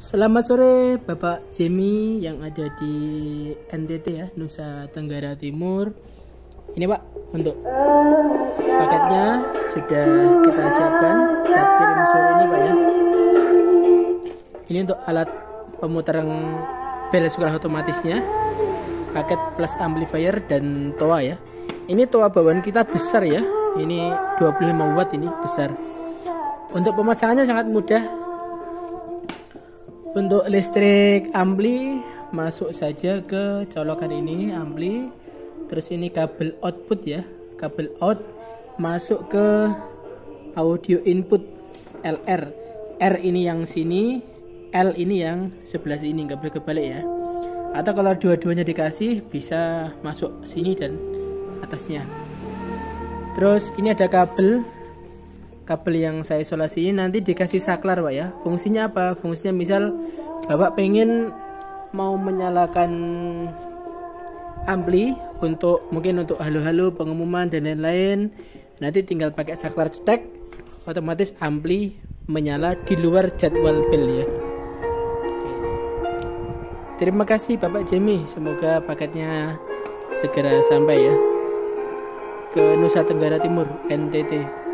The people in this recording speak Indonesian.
Selamat sore Bapak Jemi yang ada di NTT ya, Nusa Tenggara Timur. Ini Pak, untuk paketnya sudah kita siapkan. Siap kirim sore ini Pak ya. Ini untuk alat pemutaran bel sekolah otomatisnya. Paket plus amplifier dan toa ya. Ini toa bawaan kita besar ya. Ini 25 watt ini besar. Untuk pemasangannya sangat mudah untuk listrik ampli masuk saja ke colokan ini ampli. Terus ini kabel output ya, kabel out masuk ke audio input LR. R ini yang sini, L ini yang sebelah sini, nggak boleh kebalik ya. Atau kalau dua-duanya dikasih bisa masuk sini dan atasnya. Terus ini ada kabel kabel yang saya isolasi ini nanti dikasih saklar pak ya. Fungsinya apa? Fungsinya misal bapak pengen mau menyalakan ampli untuk mungkin untuk halo-halo pengumuman dan lain-lain nanti tinggal pakai saklar cetek otomatis ampli menyala di luar jadwal bel ya. Terima kasih bapak Jemi semoga paketnya segera sampai ya. Ke Nusa Tenggara Timur NTT